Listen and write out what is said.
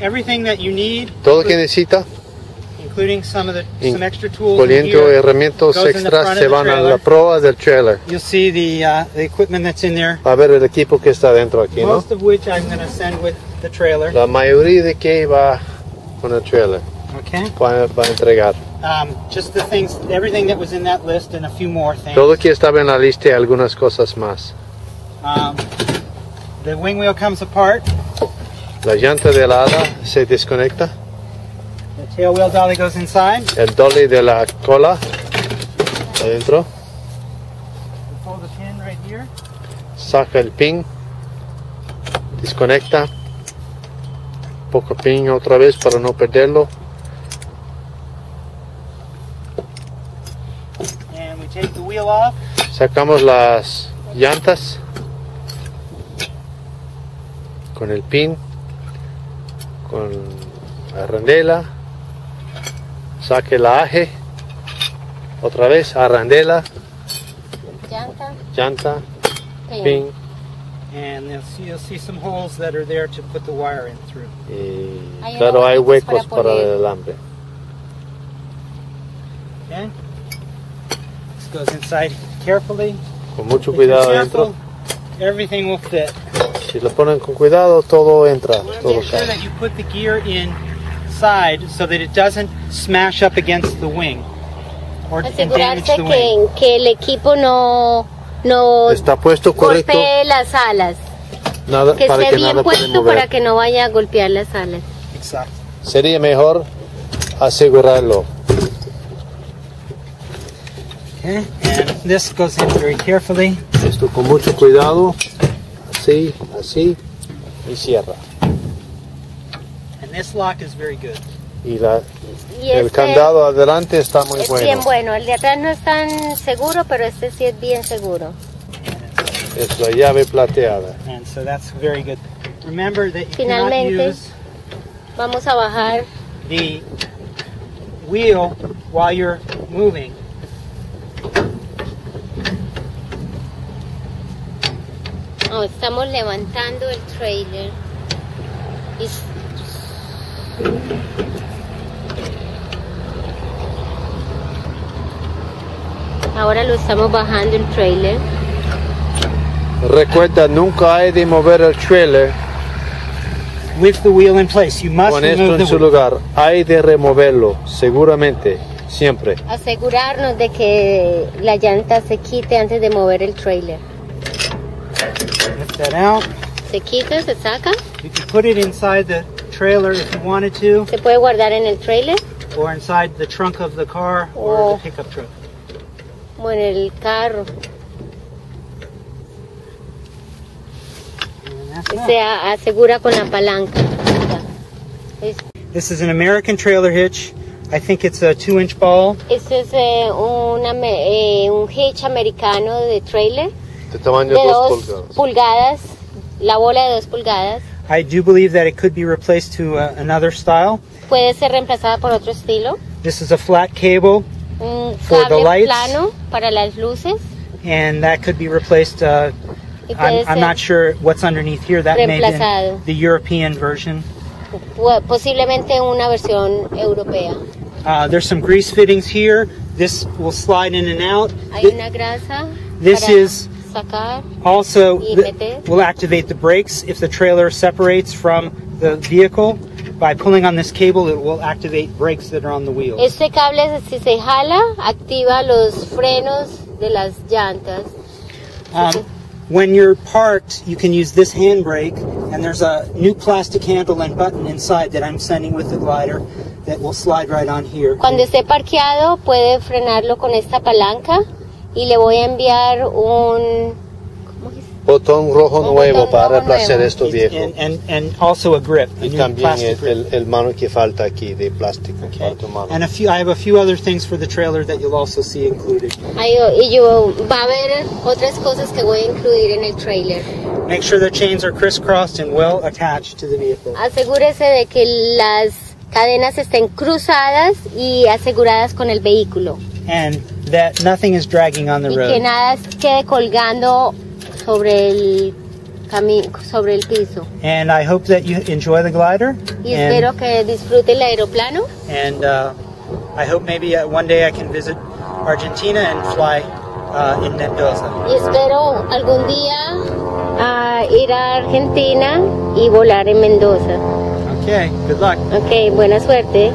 Everything that you need, Todo lo que necesita, including some of the some extra tools. incluyendo here, herramientas goes in the extras, se van a trailer. la proa del trailer. You'll see the uh, the equipment that's in there, Va a ver el equipo que está dentro aquí, ¿no? most of which I'm going to send with the trailer. La mayoría de que va con el trailer, Okay. va, va a entregar. Um, just the things, everything that was in that list, and a few more things. Todo lo que estaba en la lista y algunas cosas más. Um, the wing wheel comes apart. La llanta de la ala se desconecta. The tail wheel dolly goes inside. El dolly de la cola adentro. We pull the pin right here. Saca el pin. Desconecta. Poco pin otra vez para no perderlo. And we take the wheel off. Sacamos las llantas con el pin, con la arandela, saque el aje, otra vez arandela, Llanta, llanta, pin. pin And you'll see, you'll see some holes that are there to put the wire in through. y Hay claro hay huecos para para el alambre. Okay? This goes inside carefully. Con mucho you're cuidado careful, adentro. everything will fit. Si lo ponen con cuidado todo entra, todo cae. that you put the gear inside so that it doesn't smash up against the wing or and damage Asegurarse the wing. que, el equipo no, no Está puesto correcto, golpee las alas. nada, Que para esté que bien nada puesto para que no vaya a golpear las alas. Exactly. Sería mejor asegurarlo. Okay, and this goes in very carefully. Esto con mucho cuidado, así, así, y cierra. And this lock is very good. Y la, Y el este candado adelante está muy es bien bueno. bueno. El de atrás no es tan seguro, pero este sí es bien seguro. Es la llave plateada. And so that's very good. Remember that you Finalmente. use Vamos a bajar. the wheel while you're moving. No, estamos levantando el trailer. Y Ahora lo estamos bajando el trailer. Recuerda, nunca hay de mover el trailer With the wheel in place, you must con esto remove en su lugar. Hay de removerlo, seguramente, siempre. Asegurarnos de que la llanta se quite antes de mover el trailer. That out. Se quita, se saca. You can put it inside the trailer if you wanted to, Se puede guardar en el trailer or inside the trunk of the car or Oh. the pickup truck. o en el carro. And that's that. Se asegura con la palanca. This is an American trailer hitch. I think it's a two-inch ball. Este es eh, una eh, un hitch americano de trailer De tamaño de 2 dos pulgadas. pulgadas, la bola de dos pulgadas. I do believe that it could be replaced to uh, another style. Puede ser reemplazada por otro estilo. This is a flat cable, Un For the cable lights. plano para las luces. and that could be replaced. Uh, I'm, I'm not sure what's underneath here. That may be the European version. posiblemente una versión europea. Uh, there's some grease fittings here. This will slide in and out. Hay una grasa This para is sacar. Also, Y th- meter. will activate the brakes if the trailer separates from the vehicle. By pulling on this cable, it will activate brakes that are on the wheels. Este cable, si se jala, activa los frenos de las llantas. Um, when you're parked, you can use this handbrake, and there's a new plastic handle and button inside that I'm sending with the glider that will slide right on here. Cuando esté parqueado, puede frenarlo con esta palanca y le voy a enviar un. Botón rojo Un nuevo botón para reemplazar esto viejo. And, and, and also a grip, a Y también el, el, el mano que falta aquí de plástico para tu mano. And a few, I have a few other things for the trailer that you'll also see included. Ay, y yo va a haber otras cosas que voy a incluir en el trailer. Make sure the chains are crisscrossed and well attached to the vehicle. Asegúrese de que las cadenas estén cruzadas y aseguradas con el vehículo and that nothing is dragging on the y que road. nada quede colgando sobre el sobre el piso. And I hope that you enjoy the glider. Y and, espero que disfrute el aeroplano. and uh, I hope maybe uh, one day I can visit Argentina and fly uh, in Mendoza. Y espero algún día ah, ir a Argentina y volar en Mendoza. Okay, good luck. Ok, buena suerte.